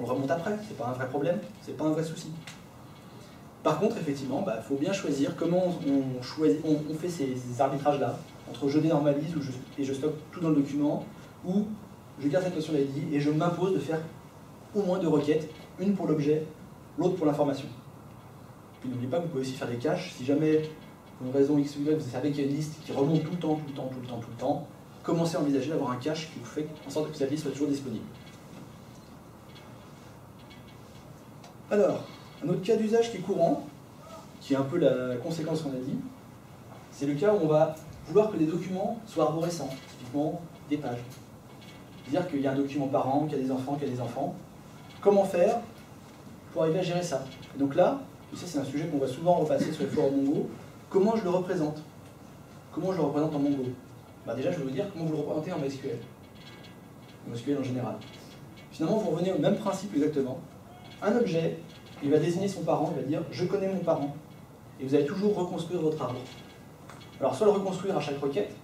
[SPEAKER 2] on remonte après, c'est pas un vrai problème, c'est pas un vrai souci. Par contre, effectivement, il bah, faut bien choisir comment on, fait ces, arbitrages-là, entre je dénormalise et je stocke tout dans le document, ou je garde cette notion d'ID et je m'impose de faire au moins deux requêtes, une pour l'objet, l'autre pour l'information. Puis n'oubliez pas vous pouvez aussi faire des caches. Si jamais, pour une raison X ou Y, vous savez qu'il y a une liste qui remonte tout le temps, tout le temps, tout le temps, tout le temps, commencez à envisager d'avoir un cache qui vous fait en sorte que cette liste soit toujours disponible. Alors, un autre cas d'usage qui est courant, qui est un peu la conséquence qu'on a dit, c'est le cas où on va vouloir que les documents soient arborescents, typiquement des pages. Dire qu'il y a un document par an, qu'il y a des enfants, qu'il y a des enfants. Comment faire pour arriver à gérer ça? Donc là, et ça c'est un sujet qu'on va souvent repasser sur les forums Mongo, comment je le représente? Comment je le représente en Mongo? Bah Déjà, je vais vous dire comment vous le représentez en MySQL. En MySQL en général. Finalement, vous revenez au même principe exactement. Un objet, il va désigner son parent, il va dire « je connais mon parent ». Et vous allez toujours reconstruire votre arbre. Alors, soit le reconstruire à chaque requête,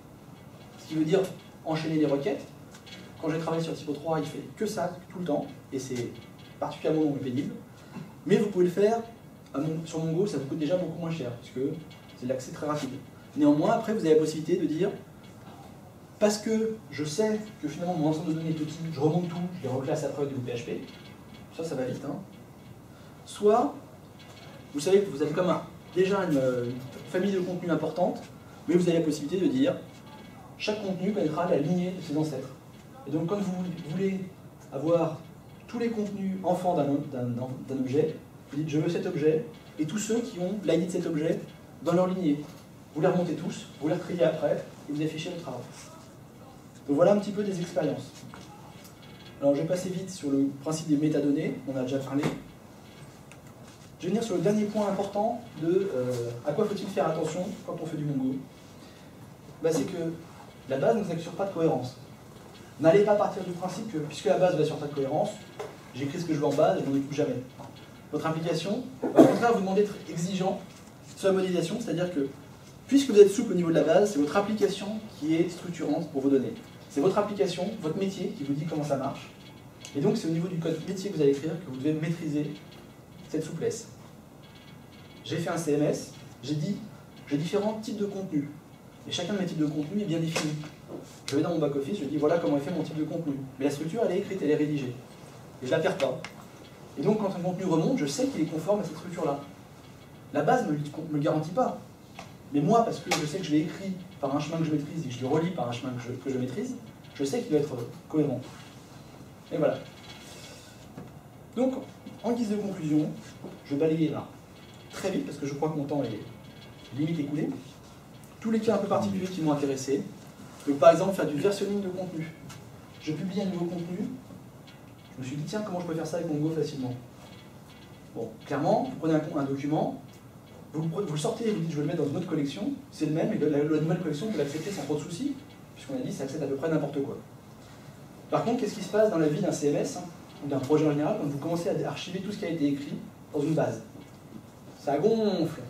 [SPEAKER 2] ce qui veut dire enchaîner les requêtes. Quand j'ai travaillé sur Typo 3, il fait que ça tout le temps, et c'est particulièrement pénible. Mais vous pouvez le faire sur Mongo, ça vous coûte déjà beaucoup moins cher, puisque c'est l'accès très rapide. Néanmoins, après, vous avez la possibilité de dire parce que je sais que finalement mon ensemble de données est petit, je remonte tout, je les reclasse après au niveau PHP, ça, ça va vite. Hein. Soit, vous savez que vous avez comme un, déjà une, une famille de contenus importante, mais vous avez la possibilité de dire chaque contenu connaîtra la lignée de ses ancêtres. Et donc, quand vous voulez avoir tous les contenus enfants d'un objet, vous dites je veux cet objet, et tous ceux qui ont l'ID de cet objet dans leur lignée. Vous les remontez tous, vous les retriez après, et vous affichez le travail. Donc voilà un petit peu des expériences. Alors je vais passer vite sur le principe des métadonnées, on a déjà parlé. Je vais venir sur le dernier point important de euh, à quoi faut-il faire attention quand on fait du Mongo? Bah, c'est que la base ne nous assure pas de cohérence. N'allez pas partir du principe que puisque la base va sur pas de cohérence, j'écris ce que je veux en base et je n'en écoute jamais. Votre application va au contraire vous demander d'être exigeant sur la modélisation, c'est-à-dire que puisque vous êtes souple au niveau de la base, c'est votre application qui est structurante pour vos données. C'est votre application, votre métier qui vous dit comment ça marche. Et donc c'est au niveau du code métier que vous allez écrire que vous devez maîtriser cette souplesse. J'ai fait un CMS, j'ai dit, j'ai différents types de contenus. Et chacun de mes types de contenus est bien défini. Je vais dans mon back-office, je dis voilà comment est fait mon type de contenu. Mais la structure, elle est écrite, elle est rédigée. Et je la perds pas. Et donc quand un contenu remonte, je sais qu'il est conforme à cette structure-là. La base ne me le garantit pas. Mais moi, parce que je sais que je l'ai écrit par un chemin que je maîtrise et que je le relis par un chemin que je, que je maîtrise, je sais qu'il doit être cohérent. Et voilà. Donc, en guise de conclusion, je balayer là très vite parce que je crois que mon temps est limite écoulé. Tous les cas un peu particuliers qui m'ont intéressé. Donc, par exemple, faire du versionning de contenu. Je publie un nouveau contenu. Je me suis dit, tiens, comment je peux faire ça avec Mongo facilement? Bon, clairement, vous prenez un document, vous, le sortez et vous dites, je vais le mettre dans une autre collection. C'est le même, et la, la nouvelle collection, vous l'acceptez sans trop de soucis, puisqu'on a dit, ça accepte à peu près n'importe quoi. Par contre, qu'est-ce qui se passe dans la vie d'un CMS hein, ou d'un projet en général quand vous commencez à archiver tout ce qui a été écrit dans une base? Ça gonfle.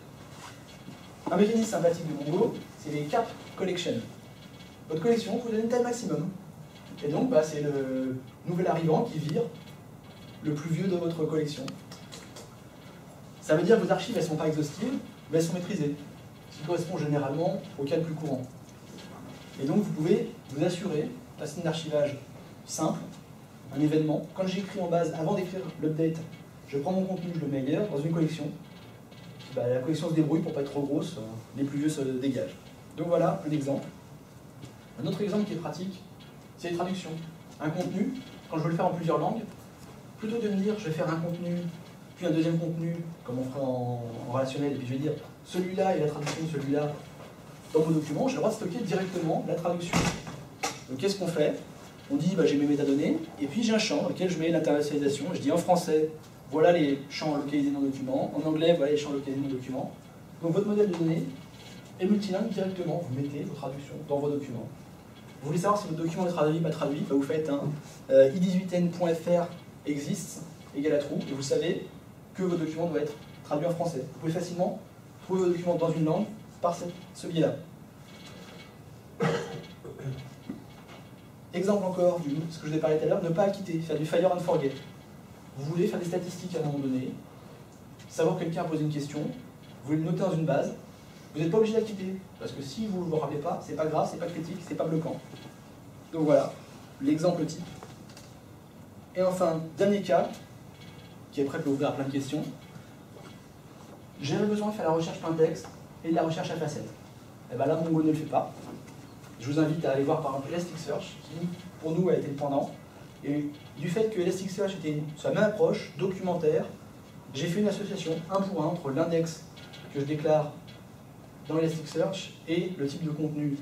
[SPEAKER 2] Un mécanisme sympathique de Mongo, c'est les cap collection. Votre collection, vous donne une maximum. Et donc, bah, c'est le nouvel arrivant qui vire le plus vieux de votre collection. Ça veut dire que vos archives, elles ne sont pas exhaustives, mais elles sont maîtrisées. Ce qui correspond généralement au cas le plus courant. Et donc, vous pouvez vous assurer, passer un archivage simple, un événement. Quand j'écris en base, avant d'écrire l'update, je prends mon contenu, je le mets ailleurs, dans une collection. Bah, la collection se débrouille pour pas être trop grosse, euh, les plus vieux se dégagent. Donc voilà un exemple. Un autre exemple qui est pratique, c'est les traductions. Un contenu, quand je veux le faire en plusieurs langues, plutôt que de me dire je vais faire un contenu, puis un deuxième contenu, comme on ferait en, relationnel, et puis je vais dire celui-là et la traduction de celui-là dans mon document, j'ai le droit de stocker directement la traduction. Donc qu'est-ce qu'on fait? On dit bah, j'ai mes métadonnées, et puis j'ai un champ dans lequel je mets l'internationalisation. Je dis en français, voilà les champs localisés dans le document, en anglais, voilà les champs localisés dans le document. Donc votre modèle de données est multilingue directement, vous mettez vos traductions dans vos documents. Vous voulez savoir si votre document est traduit, pas traduit, bah, vous faites un euh, i18n.fr existe, égal à true, et vous savez que votre document doit être traduit en français. Vous pouvez facilement trouver votre document dans une langue par ce, biais-là. Exemple encore du ce que je vous ai parlé tout à l'heure, ne pas acquitter, faire du fire and forget. Vous voulez faire des statistiques à un moment donné, savoir que quelqu'un a posé une question, vous voulez le noter dans une base, vous n'êtes pas obligé d'acquitter, parce que si vous ne vous rappelez pas, c'est pas grave, c'est pas critique, c'est pas bloquant. Donc voilà, l'exemple type. Et enfin, dernier cas, qui après peut ouvrir à plein de questions. J'avais besoin de faire la recherche plein texte et de la recherche à facettes. Et bien là, Mongo ne le fait pas. Je vous invite à aller voir par exemple Elasticsearch, qui pour nous a été le. Et du fait que Elasticsearch était la même approche, documentaire, j'ai fait une association un pour un entre l'index que je déclare dans Elasticsearch et le type de contenu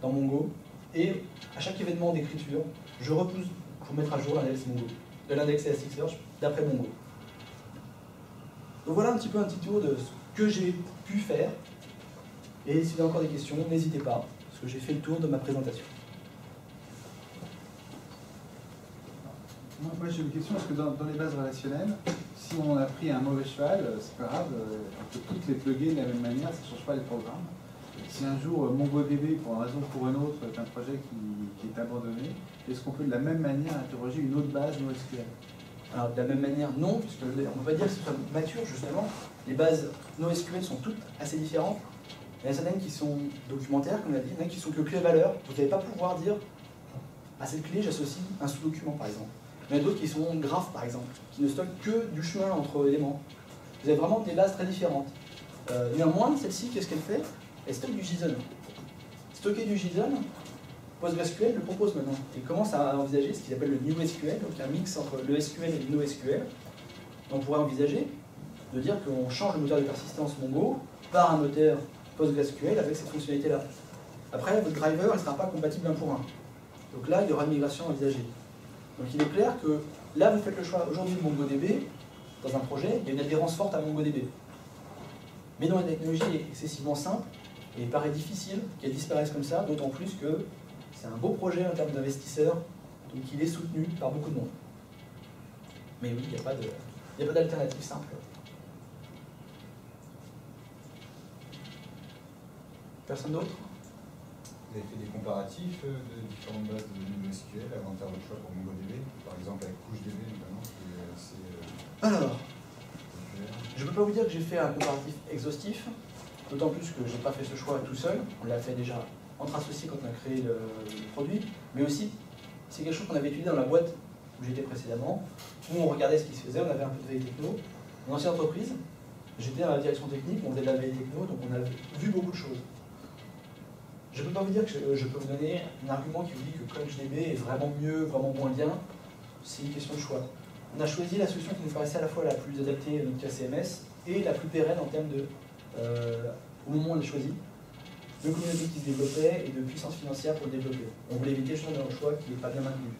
[SPEAKER 2] dans Mongo. Et à chaque événement d'écriture, je repousse pour mettre à jour l'index Mongo, de l'index Elasticsearch d'après Mongo. Donc voilà un petit peu un petit tour de ce que j'ai pu faire. Et si vous avez encore des questions, n'hésitez pas, parce que j'ai fait le tour de ma présentation.
[SPEAKER 1] Moi, moi, j'ai une question, parce que dans, dans les bases relationnelles, si on a pris un mauvais cheval, euh, c'est pas grave, euh, on peut toutes les plugger de la même manière, ça ne change pas les programmes. Si un jour euh, MongoDB, pour une raison ou pour une autre, est un projet qui, est abandonné, est-ce qu'on peut de la même manière interroger une autre base NoSQL?
[SPEAKER 2] Alors, de la même manière, non, puisque on ne va pas dire que ce soit mature, justement. Les bases NoSQL sont toutes assez différentes. Il y en a certaines qui sont documentaires, comme on a dit, il y en a qui sont que clés valeurs. Vous n'allez pas pouvoir dire à cette clé, j'associe un sous-document, par exemple. Il y en a d'autres qui sont graphes, par exemple, qui ne stockent que du chemin entre éléments. Vous avez vraiment des bases très différentes. Euh, néanmoins, celle-ci, qu'est-ce qu'elle fait? Elle stocke du JSON. Stocker du JSON, PostgreSQL le propose maintenant. Il commence à envisager ce qu'il appelle le New SQL, donc un mix entre le SQL et le NoSQL. On pourrait envisager de dire qu'on change le moteur de persistance Mongo par un moteur PostgreSQL avec cette fonctionnalité-là. Après, votre driver ne sera pas compatible un pour un. Donc là, il y aura une migration envisagée. Donc il est clair que là, vous faites le choix aujourd'hui de MongoDB, dans un projet, il y a une adhérence forte à MongoDB. Mais non, la technologie est excessivement simple et il paraît difficile qu'elle disparaisse comme ça, d'autant plus que c'est un beau projet en termes d'investisseurs, donc il est soutenu par beaucoup de monde. Mais oui, il n'y a pas d'alternative simple. Personne d'autre?
[SPEAKER 4] Vous avez fait des comparatifs euh, de différentes bases de SQL avant de faire votre choix pour MongoDB, par exemple avec CouchDB notamment, qui est assez. Euh,
[SPEAKER 2] Alors, je ne peux pas vous dire que j'ai fait un comparatif exhaustif, d'autant plus que je n'ai pas fait ce choix tout seul. On l'a fait déjà entre associés quand on a créé le, produit, mais aussi c'est quelque chose qu'on avait étudié dans la boîte où j'étais précédemment, où on regardait ce qui se faisait, on avait un peu de veille techno. Mon ancienne entreprise, j'étais dans la direction technique, on faisait de la veille techno, donc on a vu beaucoup de choses. Je peux pas vous dire que je, peux vous donner un argument qui vous dit que CrunchDB est vraiment mieux, vraiment moins bien. C'est une question de choix. On a choisi la solution qui nous paraissait à la fois la plus adaptée à notre cas CMS et la plus pérenne en termes de, euh, au moment où on l'a choisi, de communauté qui se développait et de puissance financière pour le développer. On voulait éviter ce genre de choix qui n'est pas bien maintenu.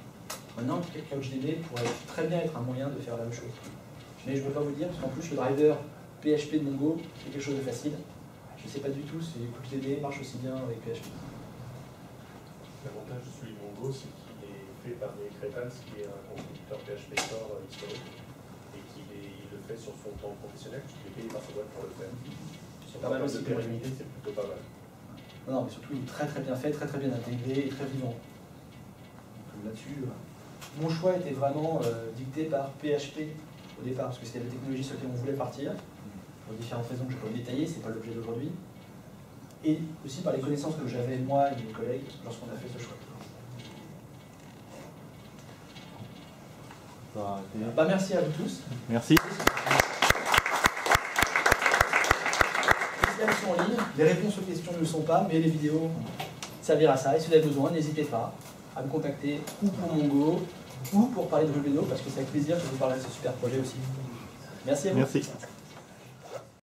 [SPEAKER 2] Maintenant, CouchDB pourrait très bien être un moyen de faire la même chose. Mais je ne peux pas vous dire, parce qu'en plus, le driver PHP de Mongo, c'est quelque chose de facile. Je ne sais pas du tout si CouchDB marche aussi bien avec PHP.
[SPEAKER 3] L'avantage de celui de Mongo, c'est qu'il est fait par des Crepans, qui est un constructeur PHP Core historique, et qu'il le fait sur son temps professionnel, puisqu'il est payé par sa boîte pour le faire.
[SPEAKER 2] C'est pas mal aussi.
[SPEAKER 3] c'est plutôt pas mal.
[SPEAKER 2] Non, mais surtout, il est très très bien fait, très très bien intégré et très vivant. Là-dessus, euh, mon choix était vraiment euh, dicté par PHP au départ, parce que c'était la technologie sur laquelle on voulait partir pour différentes raisons que je peux détailler, ce n'est pas l'objet d'aujourd'hui, et aussi par les connaissances que j'avais moi et mes collègues lorsqu'on a fait ce choix. Bah, merci à vous tous.
[SPEAKER 5] Merci.
[SPEAKER 2] Les réponses aux questions ne le sont pas, mais les vidéos serviront à ça. Et si vous avez besoin, n'hésitez pas à me contacter ou pour Mongo ou pour parler de Rubino, parce que c'est avec plaisir que je vous parlerai de ce super projet aussi. Merci à vous.
[SPEAKER 5] Merci.